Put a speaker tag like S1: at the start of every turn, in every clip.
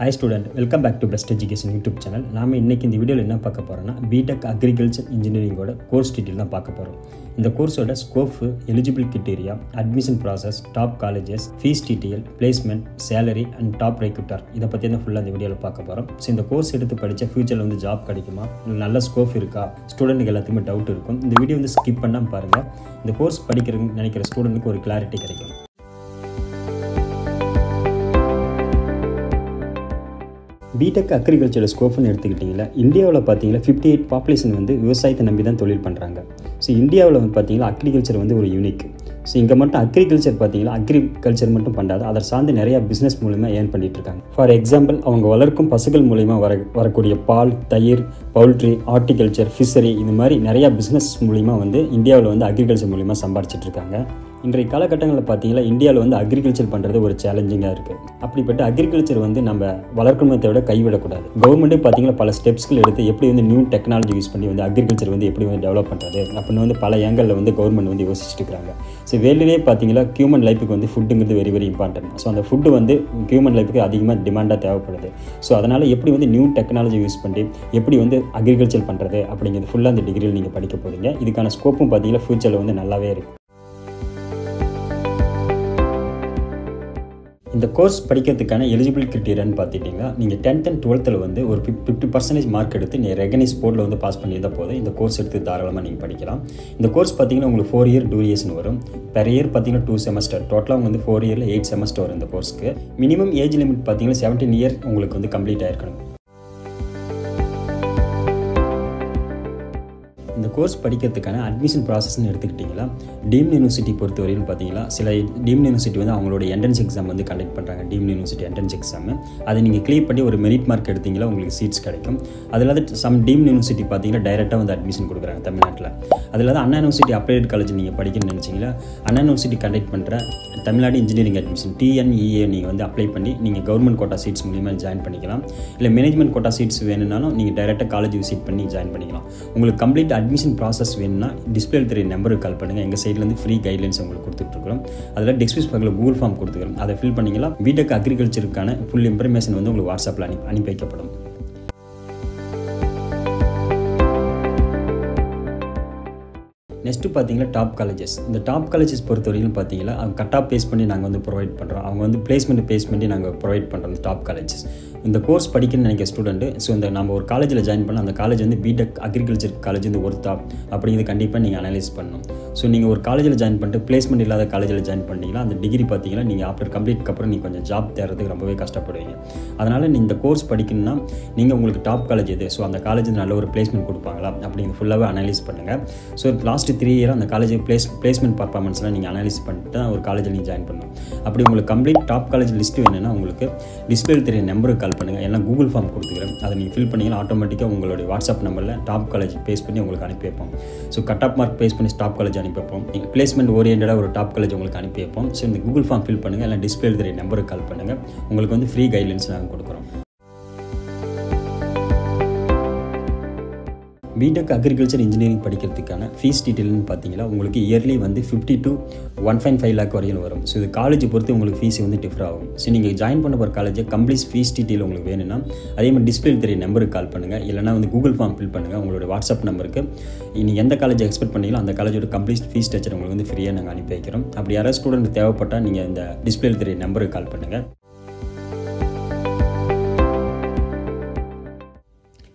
S1: Hi student welcome back to best education youtube channel நாம் இன்னைக்கு இந்த வீடியோவில் என்ன பார்க்க போகிறோம்னா பிடெக் அக்ரிகல்ச்சர் இன்ஜினியரிங்கோட கோர்ஸ் டீட்டெயில் தான் பார்க்க போகிறோம் இந்த கோர்ஸோட scope eligible criteria admission process top colleges fees detail placement salary and top recruiter இதை பற்றி தான் ஃபுல்லாக இந்த வீடியோவில் பார்க்க போகிறோம் ஸோ இந்த கோர்ஸ் எடுத்து படித்த ஃபியூச்சரில் வந்து ஜாப் கிடைக்குமா? நல்ல ஸ்கோப் இருக்கா? ஸ்டூடெண்ட்டுக்கு எல்லாத்துக்குமே டவுட் இருக்கும். இந்த வீடியோ வந்து ஸ்கிப் பண்ணாமல் பாருங்கள் இந்த கோர்ஸ் படிக்கிறதுன்னு நினைக்கிற ஸ்டூடெண்ட்டுக்கு ஒரு கிளாரிட்டி கிடைக்கும். பிடெக் அக்ரிகல்ச்சர் ஸ்கோப்னு எடுத்துக்கிட்டிங்களா இந்தியாவில் பார்த்தீங்கன்னா ஃபிஃப்டி எயிட் பாப்புலேஷன் வந்து விவசாயத்தை நம்பி தான் தொழில் பண்ணுறாங்க ஸோ இந்தியாவில் வந்து பார்த்தீங்கன்னா அக்ரிகல்ச்சர் வந்து ஒரு யூனிக் ஸோ இங்கே மட்டும் அக்ரிகல்ச்சர் பார்த்தீங்கன்னா அக்ரிகல்ச்சர் மட்டும் பண்ணாது அதை சார்ந்து நிறையா பிஸ்னஸ் மூலிமா ஏர்ன் பண்ணிகிட்டு இருக்காங்க. ஃபார் எக்ஸாம்பிள் அவங்க வளர்க்கும் பசுகள் மூலிமா வர வரக்கூடிய பால் தயிர் பவுல்ட்ரி ஹார்டிகல்ச்சர் ஃபிஷரி இந்த மாதிரி நிறையா பிஸ்னஸ் மூலிமா வந்து இந்தியாவில் வந்து அக்ரிகல்ச்சர் மூலிமா சம்பாரிச்சிட்ருக்காங்க இன்றைய காலகட்டங்களில் பார்த்தீங்கன்னா இந்தியாவில் வந்து அக்ரிகல்ச்சர் பண்ணுறது ஒரு சேலஞ்சிங்காக இருக்குது அப்படிப்பட்ட அக்ரிகல்ச்சர் வந்து நம்ம வளர்க்கணுமத்தை விட கைவிடக்கூடாது. கவர்மெண்ட்டே பார்த்தீங்கன்னா பல ஸ்டெப்ஸ்கள் எடுத்து எப்படி வந்து நியூ டெக்னாலஜி யூஸ் பண்ணி வந்து அக்ரிகல்ச்சர் வந்து எப்படி வந்து டெவலப் பண்ணுறது அப்படின்னு வந்து பல ஏங்கலில் வந்து கவர்மெண்ட் வந்து யோசிச்சுட்டு இருக்காங்க. ஸோ வேர்ல்டுலேயே பார்த்தீங்கன்னா ஹியூமன் லைஃபுக்கு வந்து ஃபுட்டுங்கிறது வெரி வெரி இம்பார்ட்டன்ட் ஸோ அந்த ஃபுட்டு வந்து ஹியூமன் லைஃபுக்கு அதிகமாக டிமாண்டாக தேவைப்படுது. ஸோ அதனால் எப்படி வந்து நியூ டெக்னாலஜி யூஸ் பண்ணி எப்படி வந்து அக்ரிகல்ச்சர் பண்ணுறது அப்படிங்கிறது ஃபுல்லாக அந்த டிகிரியில் நீங்கள் படிக்க போகிறீங்க இதுக்கான ஸ்கோப்பும் பார்த்தீங்கன்னா ஃபியூச்சரில் வந்து நல்லாவே இருக்குது இந்த கோர்ஸ் படிக்கிறதுக்கான எலிஜிபிள் கிரிட்டீரியான்னு பார்த்துட்டிங்கன்னா நீங்கள் டென்த் அண்ட் டுவெல்த்தில் வந்து ஒரு ஃபிஃப்டி பர்சன்டேஜ் மார்க் எடுத்து நீங்கள் ரெகனைஸ் போர்டில் வந்து பாஸ் பண்ணியிருந்தால் போது இந்த கோர்ஸ் எடுத்து தாராளமாக நீங்கள் படிக்கலாம். இந்த கோர்ஸ் பார்த்தீங்கன்னா உங்களுக்கு ஃபோர் இயர் டூரியேஷன் வரும். பெர் இயர் பார்த்தீங்கன்னா டூ செமஸ்டர் டோட்டலாக வந்து ஃபோர் இயரில் எயிட் செமஸ்டர் வரும் இந்த கோர்ஸ்க்கு மினிமம் ஏஜ் லிமிட் பார்த்தீங்கன்னா செவன்டீன் இயர் உங்களுக்கு வந்து கம்ப்ளீட் ஆயிருக்கணும். இந்த கோர்ஸ் படிக்கிறதுக்கான அட்மிஷன் ப்ராசஸ்னு எடுத்துக்கிட்டிங்களா? டீம்ட் யூனிவர்சிட்டி பொறுத்தவரையும் பார்த்தீங்கன்னா சில டீம்ட் யூனிவர்சிட்டி வந்து அவங்களோட என்ட்ரன்ஸ் எக்ஸாம் வந்து கண்டக்ட் பண்ணுறாங்க டீம்ட் யூனிவர்சிட்டி என்ட்ரன்ஸ் எக்ஸாம் அதை நீங்கள் கிளியர் பண்ணி ஒரு மெரிட் மார்க் எடுத்தீங்களா உங்களுக்கு சீட்ஸ் கிடைக்கும். அது இல்லாத சம் டீம்ட் யூனிவர்சிட்டி பார்த்தீங்கன்னா டைரெக்டாக வந்து அட்மிஷன் கொடுக்குறாங்க தமிழ்நாட்டில். அது இல்லாத அண்ணா யூனிவர்சிட்டி அப்ளைட் காலேஜ் நீங்கள் படிக்கணும்னு நினச்சிங்களா? அண்ணா யூனிவர்சிட்டி கண்டக்ட் பண்ணுற தமிழ்நாடு இன்ஜினியரிங் அட்மிஷன் டிஎன்இஏ நீங்கள் வந்து அப்ளை பண்ணி நீங்கள் கவர்மெண்ட் கோட்டா சீட்ஸ் மூலியமாக ஜாயின் பண்ணிக்கலாம். இல்லை மேனேஜ்மெண்ட் கோட்டா சீட்ஸ் வேணும்னாலும் நீங்கள் டைரெக்டாக காலேஜ் விசிட் பண்ணி ஜாயின் பண்ணிக்கலாம். உங்களுக்கு கம்ப்ளீட் அட்மிஷன் ப்ராசஸ் வேணும்னா டிஸ்பிளே தெரிய நம்பருக்கு கால் பண்ணுங்கள் எங்கள் சைட்லேருந்து ஃப்ரீ கைட்லைன்ஸ் உங்களுக்கு கொடுத்துட்ருக்கோம் அதில் டெக்ஸ்பிஸ் பக்கத்தில் கூகுள் ஃபார்ம் கொடுத்துக்கிறோம். அதை ஃபில் பண்ணிங்கன்னா பிடெக் அக்ரிகல்ச்சருக்கான ஃபுல் இன்ஃபர்மேஷன் வந்து உங்களுக்கு வாட்ஸ்அப்பில் அனுப்பி அனுப்பி வைக்கப்படும் நெக்ஸ்ட்டு பார்த்தீங்கன்னா டாப் காலேஜஸ் இந்த டாப் காலேஜஸ் பொறுத்தவரையிலும் பார்த்தீங்கன்னா அவங்க கட்டாக பேஸ் பண்ணி நாங்கள் வந்து ப்ரொவைட் பண்ணுறோம் அவங்க வந்து பிளேஸ்மெண்ட் பேஸ் பண்ணி நாங்கள் ப்ரொவைட் பண்ணுறோம் இந்த டாப் காலேஜஸ் இந்த கோர்ஸ் படிக்கணும்னு நினைக்கிற ஸ்டூடெண்ட்டு ஸோ இந்த நம்ம ஒரு காலேஜில் ஜாயின் பண்ண அந்த காலேஜ் வந்து பிடெக் அக்ரிகல்ச்சர் காலேஜ் வந்து ஒர்த்தா அப்படிங்கிறது கண்டிப்பாக நீங்கள் அனலைஸ் பண்ணணும். ஸோ நீங்கள் ஒரு காலேஜில் ஜாயின் பண்ணிட்டு பிளேஸ்மெண்ட் இல்லாத காலேஜில் ஜாயின் பண்ணிங்கன்னா அந்த டிகிரி பார்த்தீங்கன்னா நீங்கள் ஆஃப்டர் கம்ப்ளீட்க்கு அப்புறம் நீங்கள் கொஞ்சம் ஜாப் தேடுறதுக்கு ரொம்பவே கஷ்டப்படுவீங்க. அதனால் இந்த கோர்ஸ் படிக்கணும்னா நீங்கள் உங்களுக்கு டாப் காலேஜ் எது? ஸோ அந்த காலேஜ் நல்ல ஒரு பிளேஸ்மெண்ட் கொடுப்பாங்களா? அப்படிங்க ஃபுல்லாகவே அனலைஸ் பண்ணுங்கள் ஸோ லாஸ்ட் த்ரீ இயர் அந்த காலேஜ் பிளேஸ் பிளேஸ்மெண்ட் பர்ஃபார்மன்ஸ்லாம் நீங்கள் அனலைஸ் பண்ணிட்டு தான் ஒரு காலேஜில் நீங்கள் ஜாயின் பண்ணணும். அப்படி உங்களுக்கு கம்ப்ளீட் டாப் காலேஜ் லிஸ்ட்டு வேணும்னா உங்களுக்கு டிஸ்பிளே தெரிய நம்பருக்கு கால் பண்ணுங்கள் எல்லாம் கூகுள் ஃபார்ம் கொடுத்துக்கிறேன். அதை நீங்கள் ஃபில் பண்ணிங்கன்னா ஆட்டோமேட்டிக்காக உங்களுடைய வாட்ஸ்அப் நம்பரில் டாப் காலேஜ் பேஸ் பண்ணி உங்களுக்கு அனுப்பி வைப்போம் so cut off mark base பண்ணி டாப் காலேஜ் அனுப்பி வைப்போம் பிளேஸ்மெண்ட் ஓரியன்டாக ஒரு டாப் காலேஜ் உங்களுக்கு அனுப்பி வைப்போம் ஸோ இந்த கூகுள் ஃபார்ம் ஃபில் பண்ணுங்கள் இல்லை டிஸ்பிளே தெரிய நம்பருக்கு கால் பண்ணுங்கள் உங்களுக்கு வந்து ஃப்ரீ கைட்லைன்ஸ் நாங்கள் கொடுக்குறோம். பிடெக் அக்ரிகல்ச்சர் இன்ஜினியரிங் படிக்கிறதுக்கான ஃபீஸ் டீட்டெயில்னு பார்த்தீங்கன்னா உங்களுக்கு இயர்லி வந்து fifty to one point five lakh வரையும் வரும். ஸோ இது காலேஜ் பொறுத்து உங்களுக்கு ஃபீஸ் வந்து டிஃபர் ஆகும். ஸோ நீங்கள் ஜாயின் பண்ண போகிற காலேஜ் கம்ப்ளீட் ஃபீஸ் டீட்டெயில் உங்களுக்கு வேணும்னா அதே மாதிரி டிஸ்பிளே தெரிய நம்பருக்கு கால் பண்ணுங்கள் இல்லைனா வந்து கூகுள் ஃபார்ம் ஃபில் பண்ணுங்கள் உங்களோட வாட்ஸ்அப் நம்பருக்கு நீங்கள் எந்த காலேஜ் எக்ஸ்பெக்ட் பண்ணீங்களோ அந்த காலேஜோட கம்ப்ளீட் ஃபீஸ் ஸ்ட்ரக்சர் உங்களுக்கு வந்து ஃப்ரீயாக நாங்கள் அனுப்பி வைக்கிறோம். அப்படி யாராவது ஸ்டூடெண்ட் தேவைப்பட்டால் நீங்கள் இந்த டிஸ்பிளே தெரிய நம்பருக்கு கால் பண்ணுங்கள்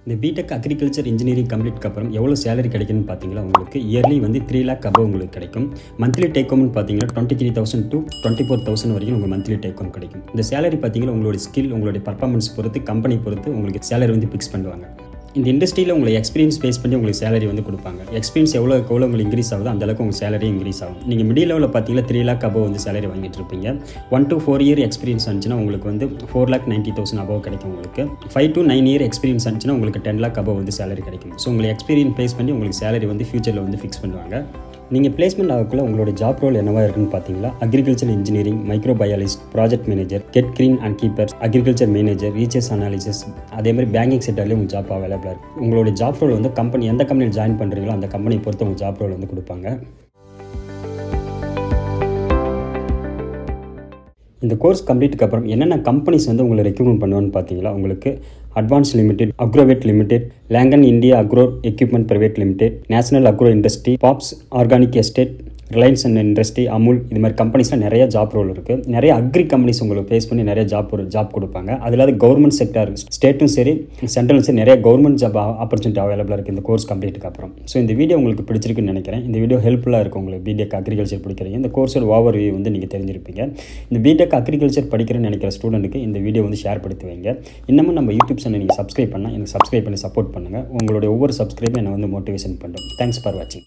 S1: இந்த பிடெக் அக்ரிகல்ச்சர் இன்ஜினியரிங் கம்ப்ளீட்க்கு அப்புறம் எவ்வளோ சேலரி கிடைக்குன்னு பார்த்தீங்கன்னா உங்களுக்கு இயர்லி வந்து த்ரீ லேக் அபவ் உங்களுக்கு கிடைக்கும். மந்த்லி டேக் ஹோம்னு பார்த்தீங்கன்னா twenty three thousand to twenty four thousand வரைக்கும் உங்களுக்கு மந்த்லி டேக் ஹோம் கிடைக்கும். இந்த சேலரி பார்த்தீங்கன்னா உங்களுடைய ஸ்கில் உங்களுடைய பர்ஃபார்மன்ஸ் பொறுத்து கம்பெனி பொறுத்து உங்களுக்கு சேலரி வந்து ஃபிக்ஸ் பண்ணுவாங்க. இந்த இண்டஸ்ட்ரியில் உங்களுக்கு எக்ஸ்பீரியன்ஸ் பேஸ் பண்ணி உங்களுக்கு சேலரி வந்து கொடுப்பாங்க. எக்ஸ்பீரியன்ஸ் எவ்வளோ எவ்வளோ உங்களுக்கு இன்க்ரீஸ் ஆகுது அந்தளவுக்கு உங்கள் சேலரி இன்க்ரீஸ் ஆகும். நீங்கள் மிடில் லெவலில் பார்த்தீங்கன்னா த்ரீ லேக் அபோவ் வந்து சேலரி வாங்கிட்டு இருப்பீங்க. One to four year experience இருந்துச்சுன்னா உங்களுக்கு வந்து four lakh ninety thousand above கிடைக்கும் உங்களுக்கு. Five to nine year experience இருந்துச்சுன்னா உங்களுக்கு டென் லேக் அபோவ் வந்து சேலரி கிடைக்கும். ஸோ உங்களுக்கு எக்ஸ்பீரியன்ஸ் பேஸ் பண்ணி உங்களுக்கு சேலரி வந்து ஃபியூச்சரில் வந்து ஃபிக்ஸ் பண்ணுவாங்க. நீங்கள் பிளேஸ்மெண்ட் ஆகக்குள்ள உங்களோட ஜாப் ரோல் என்னவா இருக்குன்னு பார்த்தீங்களா agriculture engineering microbiologist project manager get green and keepers agriculture manager research analysis அதே மாதிரி பேங்கிங் செக்டர்லேயும் உங்கள் ஜாப் அவைலபிளாக இருக்குது உங்களோட ஜாப் ரோல் வந்து கம்பெனி எந்த கம்பெனியில் ஜாயின் பண்ணுறீங்களோ அந்த கம்பெனி பொறுத்து உங்கள் ஜாப் ரோல் வந்து கொடுப்பாங்க. இந்த கோர்ஸ் கம்ப்ளீட்டுக்கு அப்புறம் என்னென்ன கம்பெனிஸ் வந்து உங்களை ரெக்யூமெண்ட் பண்ணுவான்னு பார்த்தீங்களா? உங்களுக்கு advance limited Agrovet limited Lemken India agro equipment private limited national agro industry Pops organic estate Reliance and industry Amul இது மாதிரி கம்பெனிஸ்லாம் நிறைய ஜாப் ரோல் இருக்குது நிறைய அக்ரி கம்பெனிஸ் உங்களுக்கு ஃபேஸ் பண்ணி நிறைய ஜாப் ஜாப் கொடுப்பாங்க. அதில் கவர்மெண்ட் செக்டர் ஸ்டேட்டும் சரி சென்ட்ரலும் சரி நிறைய கவர்மெண்ட் ஜாப் ஆப்பர்ச்சுனிட்டி அவைலபிளாக இருக்குது இந்த கோர்ஸ் கம்ப்ளீட்டுக்கு அப்புறம். ஸோ இந்த வீடியோ உங்களுக்கு பிடிச்சிருக்குன்னு நினைக்கிறேன். இந்த வீடியோ ஹெல்ப்ஃபுல்லாக இருக்கும் உங்களுக்கு பிடெக் அக்ரிகல்ச்சர் படிக்கிறீங்க. இந்த கோர்ஸோட ஓவர் வியூ வந்து நீங்கள் தெரிஞ்சிருப்பீங்க. இந்த பிடெக் அக்ரிகல்ச்சர் படிக்கிறேன்னு நினைக்கிற ஸ்டூடெண்ட்டுக்கு இந்த வீடியோ வந்து ஷேர் படுத்தி வைங்க. இன்னமும் நம்ம யூடியூப் சேனல் நீங்கள் சப்ஸ்கிரைப் பண்ணால் எனக்கு சப்ஸ்கிரைப் பண்ணி சப்போர்ட் பண்ணுங்கள் உங்களுடைய ஒவ்வொரு சப்ஸ்கிரைபும் என்னை வந்து மோட்டிவேஷன் பண்ணும். தேங்க்ஸ் ஃபார் வாட்சிங்